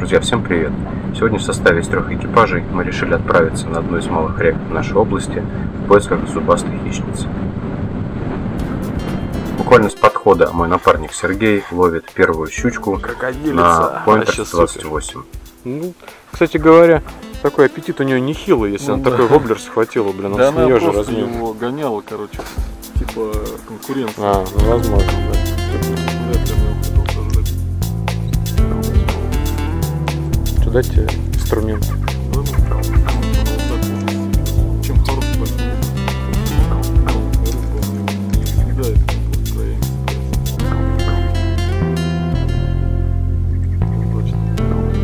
Друзья, всем привет! Сегодня в составе из трех экипажей мы решили отправиться на одну из малых рек нашей области в поисках зубастой хищницы. Буквально с подхода мой напарник Сергей ловит первую щучку Крокодилица. на Pointers супер. 28. Ну, кстати говоря, такой аппетит у нее нехилый, если Ну она да. такой воблер схватила, блин, он Да с нее же размер. его гоняла, короче, типа конкуренция. А, ну, возможно, да. Точно.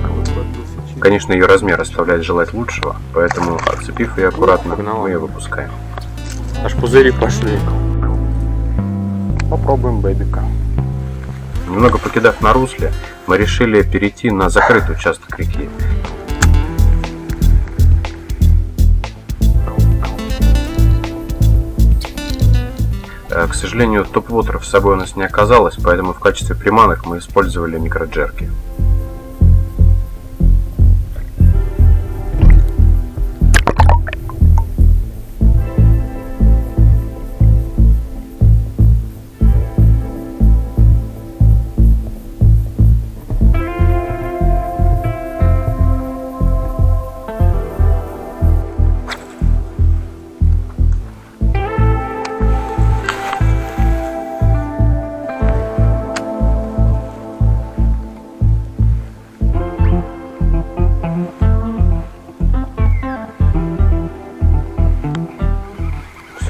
Хватился чик. Конечно, ее размер оставляет желать лучшего, поэтому, отцепив ее аккуратно, Погнала. мы ее выпускаем. Аж пузыри пошли. Попробуем бэбика. Немного покидав на русле, мы решили перейти на закрытый участок реки. Э, К сожалению, топ-вотеров с собой у нас не оказалось, поэтому в качестве приманок мы использовали микроджерки.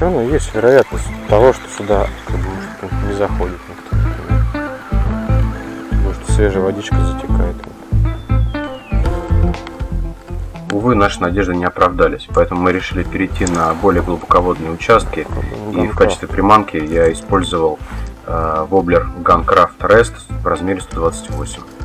Все равно есть вероятность того, что сюда как бы, может, не заходит никто. Потому что свежая водичка затекает. Увы, наши надежды не оправдались, поэтому мы решили перейти на более глубоководные участки. И в качестве приманки я использовал э, воблер Guncraft Rest в размере 128.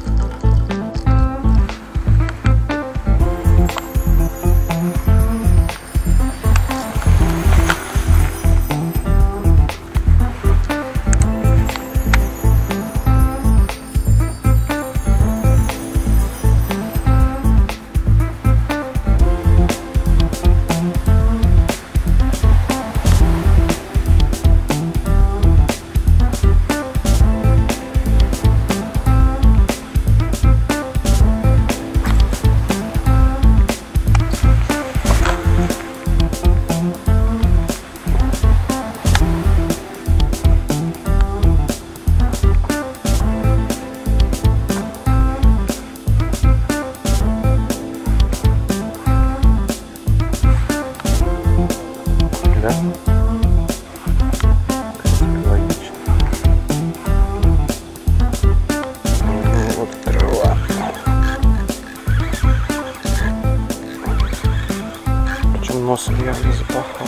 Носом явно запахал.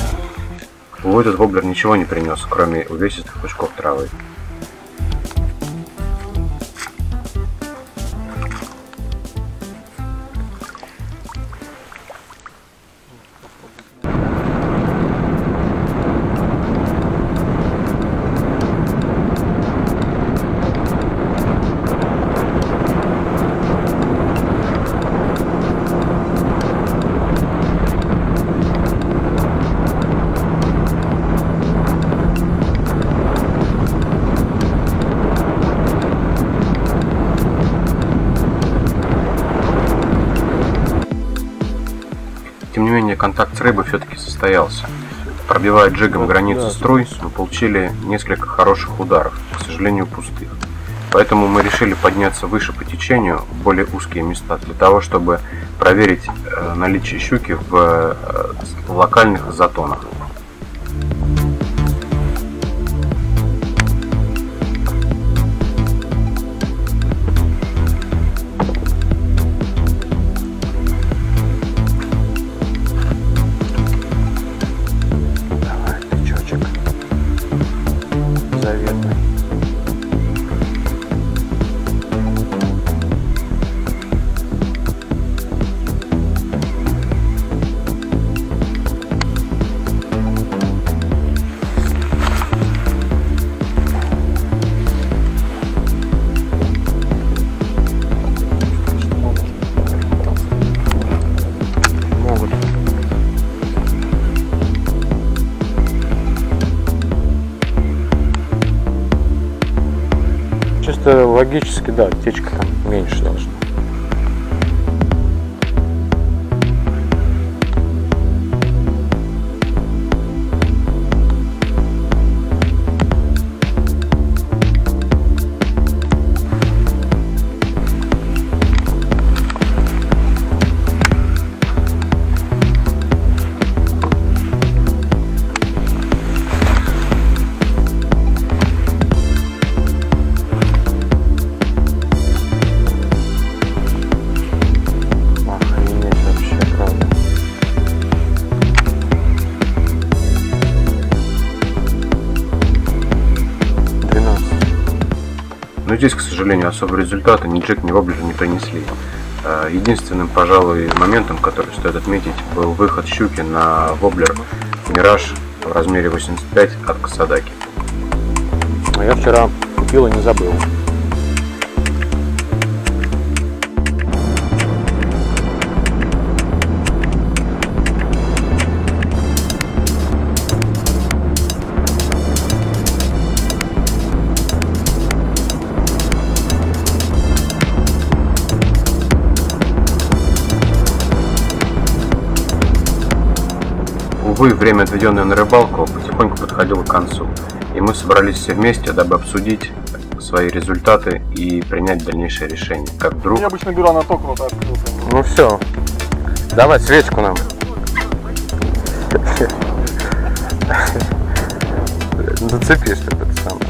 Увы, этот воблер ничего не принес, кроме увесистых пучков травы. Контакт с рыбой все-таки состоялся. Пробивая джигом границу струй, мы получили несколько хороших ударов, к сожалению, пустых. Поэтому мы решили подняться выше по течению, в более узкие места, для того, чтобы проверить э, наличие щуки в э, локальных затонах. Чисто логически, да, течка там меньше должна. Но здесь, к сожалению, особого результата ни Джек, ни Воблер не принесли. Э, Единственным, пожалуй, моментом, который стоит отметить, был выход щуки на Воблер Мираж в размере 85 от Касадаки. А я вчера купил и не забыл. Увы, время, отведенное на рыбалку, потихоньку подходило к концу, и мы собрались все вместе, дабы обсудить свои результаты и принять дальнейшее решение. Как вдруг Я обычно беру, она только вот открыта. Ну все. Давай свечку нам. Зацепи, чтобы это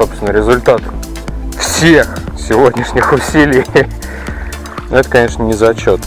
собственно, результат всех сегодняшних усилий. Но это, конечно, не зачет.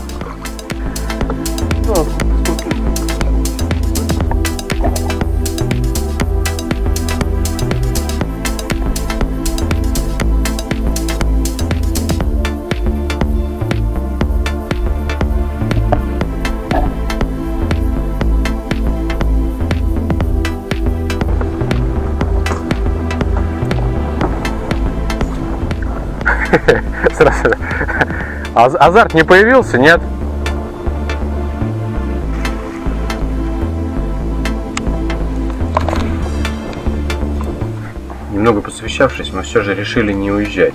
Сразу. Аз- Азарт не появился, нет? Немного посвящавшись, мы все же решили не уезжать.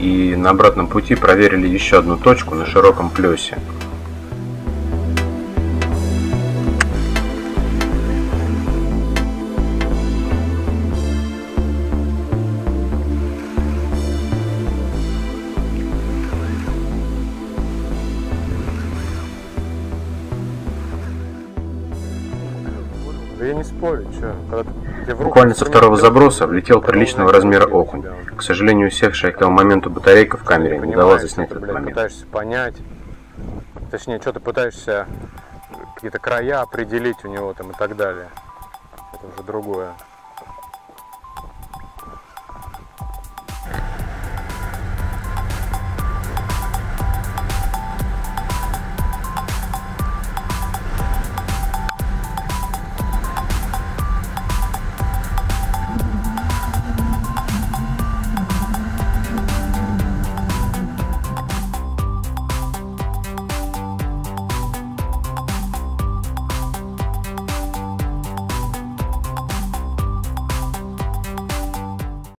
И на обратном пути проверили еще одну точку на широком плесе. Да я не спорю, в руку Буквально со второго заброса влетел приличного размера окунь. К сожалению, севшая к тому моменту батарейка в камере не дала заснять ты, этот блядь, момент. пытаешься понять, точнее, что ты пытаешься какие-то края определить у него там и так далее. Это уже другое.